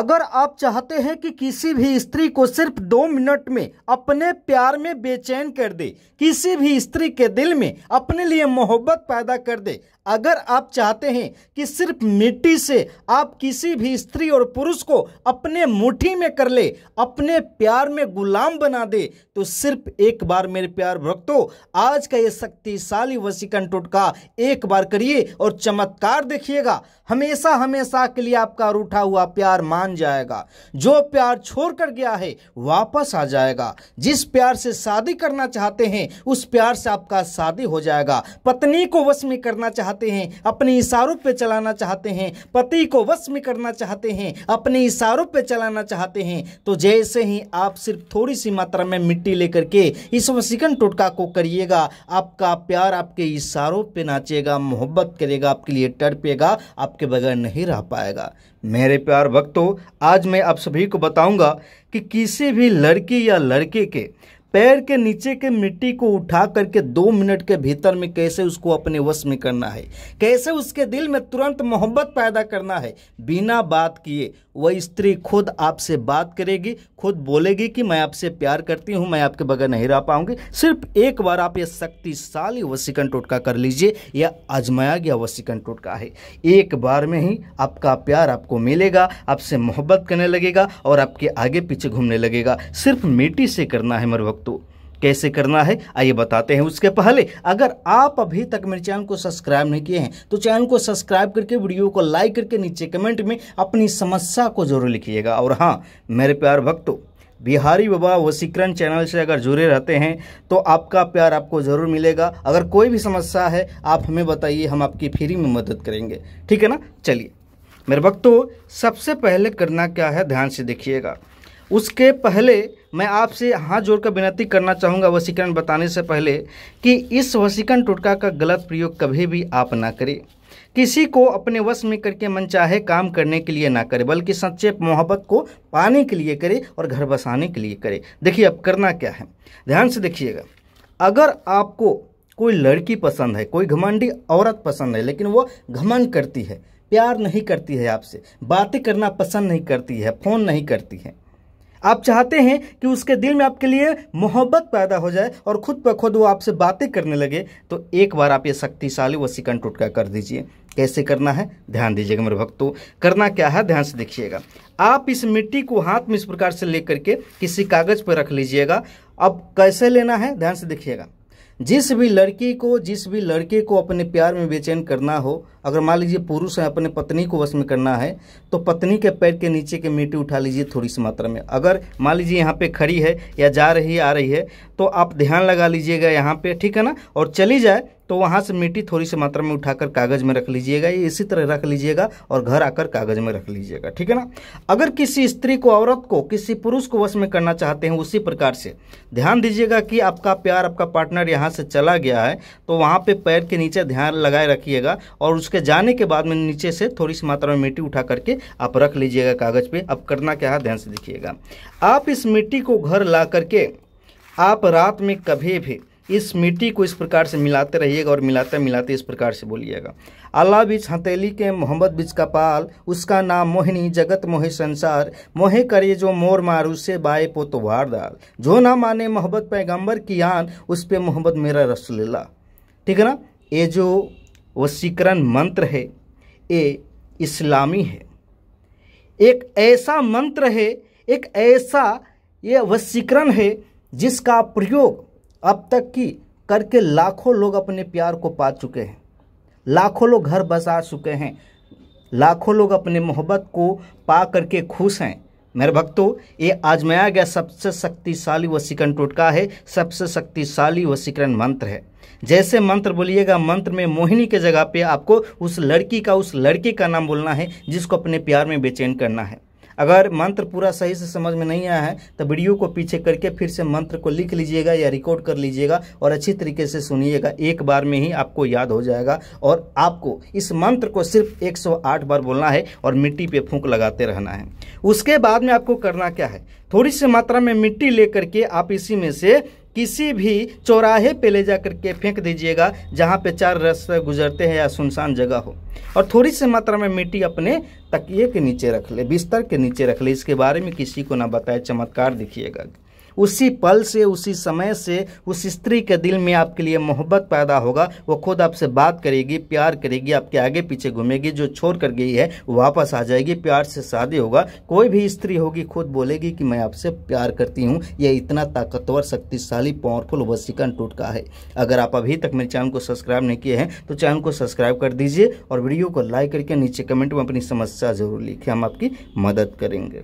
अगर आप चाहते हैं कि किसी भी स्त्री को सिर्फ़ दो मिनट में अपने प्यार में बेचैन कर दे, किसी भी स्त्री के दिल में अपने लिए मोहब्बत पैदा कर दे अगर आप चाहते हैं कि सिर्फ़ मिट्टी से आप किसी भी स्त्री और पुरुष को अपने मुट्ठी में कर ले, अपने प्यार में गुलाम बना दे तो सिर्फ़ एक बार मेरे प्यार भक्तों, आज का ये शक्तिशाली वसीकरण टोटका एक बार करिए और चमत्कार देखिएगा। हमेशा हमेशा के लिए आपका रूठा हुआ प्यार मान जाएगा। जो प्यार छोड़ कर गया है, वापस आ जाएगा। जिस प्यार से शादी करना चाहते हैं, उस प्यार से आपका शादी हो जाएगा। पत्नी को वश में करना चाहते हैं, अपने इशारों पे चलाना चाहते हैं, पति को वश में करना चाहते हैं, अपने इशारों पे चलाना चाहते हैं। तो जैसे ही आप सिर्फ़ थोड़ी सी मात्रा में मिट्टी लेकर के इस वसीकन टोटका को करिएगा, आपका प्यार आपके इशारों पे नाचेगा, मोहब्बत करेगा, आपके लिए तड़पेगा, आपके बगैर नहीं रह पाएगा। मेरे प्यार भक्तों, आज मैं आप सभी को बताऊँगा कि किसी भी लड़की या लड़के के पैर के नीचे के मिट्टी को उठा करके दो मिनट के भीतर में कैसे उसको अपने वश में करना है? कैसे उसके दिल में तुरंत मोहब्बत पैदा करना है? बिना बात किए, वह स्त्री खुद आपसे बात करेगी, खुद बोलेगी कि मैं आपसे प्यार करती हूँ, मैं आपके बगैर नहीं रह पाऊँगी। सिर्फ़ एक बार आप ये शक्तिशाली वसीकन टोटका कर लीजिए, यह आजमाया गया वसीकन टोटका है। एक बार में ही आपका प्यार आपको मिलेगा, आपसे मोहब्बत करने लगेगा और आपके आगे पीछे घूमने लगेगा। सिर्फ़ मिट्टी से करना है मेरे वक्तों कैसे करना है? आइए बताते हैं उसके पहले। अगर आप अभी तक मेरे चैनल को सब्सक्राइब नहीं किए हैं तो चैनल को सब्सक्राइब करके, वीडियो को लाइक करके नीचे कमेंट में अपनी समस्या को ज़रूर लिखिएगा। और हाँ मेरे प्यार भक्तों, बिहारी बाबा वसीकरण चैनल से अगर जुड़े रहते हैं तो आपका प्यार आपको ज़रूर मिलेगा। अगर कोई भी समस्या है, आप हमें बताइए, हम आपकी फ्री में मदद करेंगे। ठीक है ना? चलिए। मेरे भक्तों, सबसे पहले करना क्या है? ध्यान से देखिएगा। उसके पहले मैं आपसे हाथ जोड़कर विनती करना चाहूँगा वसीकरण बताने से पहले कि इस वसीकरण टोटका का गलत प्रयोग कभी भी आप ना करें। किसी को अपने वश में करके मनचाहे काम करने के लिए ना करे, बल्कि सच्चे मोहब्बत को पाने के लिए करे और घर बसाने के लिए करे। देखिए, अब करना क्या है? ध्यान से देखिएगा। अगर आपको कोई लड़की पसंद है, कोई घमंडी औरत पसंद है, लेकिन वो घमंड करती है, प्यार नहीं करती है आपसे, बातें करना पसंद नहीं करती है, फ़ोन नहीं करती है आप चाहते हैं कि उसके दिल में आपके लिए मोहब्बत पैदा हो जाए और खुद ब खुद वो आपसे बातें करने लगे तो एक बार आप ये शक्तिशाली वसीकरण टोटका कर दीजिए। कैसे करना है? ध्यान दीजिएगा मेरे भक्तों। करना क्या है? ध्यान से देखिएगा। आप इस मिट्टी को हाथ में इस प्रकार से लेकर के किसी कागज़ पर रख लीजिएगा। अब कैसे लेना है? ध्यान से देखिएगा। जिस भी लड़की को, जिस भी लड़के को अपने प्यार में बेचैन करना हो, अगर मान लीजिए पुरुष है, अपने पत्नी को वश में करना है तो पत्नी के पैर के नीचे के मिट्टी उठा लीजिए थोड़ी सी मात्रा में। अगर मान लीजिए यहाँ पे खड़ी है या जा रही आ रही है तो आप ध्यान लगा लीजिएगा यहाँ पे, ठीक है ना? और चली जाए तो वहाँ से मिट्टी थोड़ी सी मात्रा में उठाकर कागज़ में रख लीजिएगा, ये इसी तरह रख लीजिएगा और घर आकर कागज़ में रख लीजिएगा, ठीक है ना? अगर किसी स्त्री को, औरत को, किसी पुरुष को वश में करना चाहते हैं उसी प्रकार से, ध्यान दीजिएगा कि आपका प्यार, आपका पार्टनर यहाँ से चला गया है तो वहाँ पे पैर के नीचे ध्यान लगाए रखिएगा और उसके जाने के बाद में नीचे से थोड़ी सी मात्रा में मिट्टी उठा करके आप रख लीजिएगा कागज़ पे। अब करना क्या है? ध्यान से देखिएगा। आप इस मिट्टी को घर ला करके आप रात में कभी भी इस मिट्टी को इस प्रकार से मिलाते रहिएगा और मिलाते मिलाते इस प्रकार से बोलिएगा। अल्लाह बीच हथेली के मोहम्मद बीच का पाल, उसका नाम मोहिनी, जगत मोहे संसार, मोहे करे जो मोर मारू से बाए पोत वार दाल। जो ना माने मोहब्बत पैगंबर की आन, उस पे मोहब्बत मेरा रसलीला ठीक है ना? ये जो वसीकरण मंत्र है, ये इस्लामी है। एक ऐसा मंत्र है, एक ऐसा ये वसीकरण है जिसका प्रयोग अब तक की करके लाखों लोग अपने प्यार को पा चुके हैं। लाखों लोग घर बसा चुके हैं। लाखों लोग अपने मोहब्बत को पा करके खुश हैं। मेरे भक्तों, ये आजमाया गया सबसे शक्तिशाली वसीकरण टोटका है, सबसे शक्तिशाली वसीकरण मंत्र है। जैसे मंत्र बोलिएगा, मंत्र में मोहिनी के जगह पे आपको उस लड़की का, उस लड़के का नाम बोलना है, जिसको अपने प्यार में बेचैन करना है। अगर मंत्र पूरा सही से समझ में नहीं आया है तो वीडियो को पीछे करके फिर से मंत्र को लिख लीजिएगा या रिकॉर्ड कर लीजिएगा और अच्छी तरीके से सुनिएगा। एक बार में ही आपको याद हो जाएगा और आपको इस मंत्र को सिर्फ़ 108 बार बोलना है और मिट्टी पे फूंक लगाते रहना है। उसके बाद में आपको करना क्या है? थोड़ी सी मात्रा में मिट्टी लेकर के आप इसी में से किसी भी चौराहे पे ले जा करके फेंक दीजिएगा, जहाँ पे चार रास्ते गुजरते हैं या सुनसान जगह हो। और थोड़ी सी मात्रा में मिट्टी अपने तकिए के नीचे रख ले, बिस्तर के नीचे रख ले। इसके बारे में किसी को ना बताए, चमत्कार दिखिएगा। उसी पल से, उसी समय से, उस स्त्री के दिल में आपके लिए मोहब्बत पैदा होगा। वो खुद आपसे बात करेगी, प्यार करेगी, आपके आगे पीछे घूमेगी, जो छोड़ कर गई है वापस आ जाएगी, प्यार से शादी होगा। कोई भी स्त्री होगी, खुद बोलेगी कि मैं आपसे प्यार करती हूँ। ये इतना ताकतवर, शक्तिशाली पावरफुल वसीकन टूटका है। अगर आप अभी तक मेरे चैनल को सब्सक्राइब नहीं किए हैं तो चैनल को सब्सक्राइब कर दीजिए और वीडियो को लाइक करके नीचे कमेंट में अपनी समस्या ज़रूर लिखिए। हम आपकी मदद करेंगे।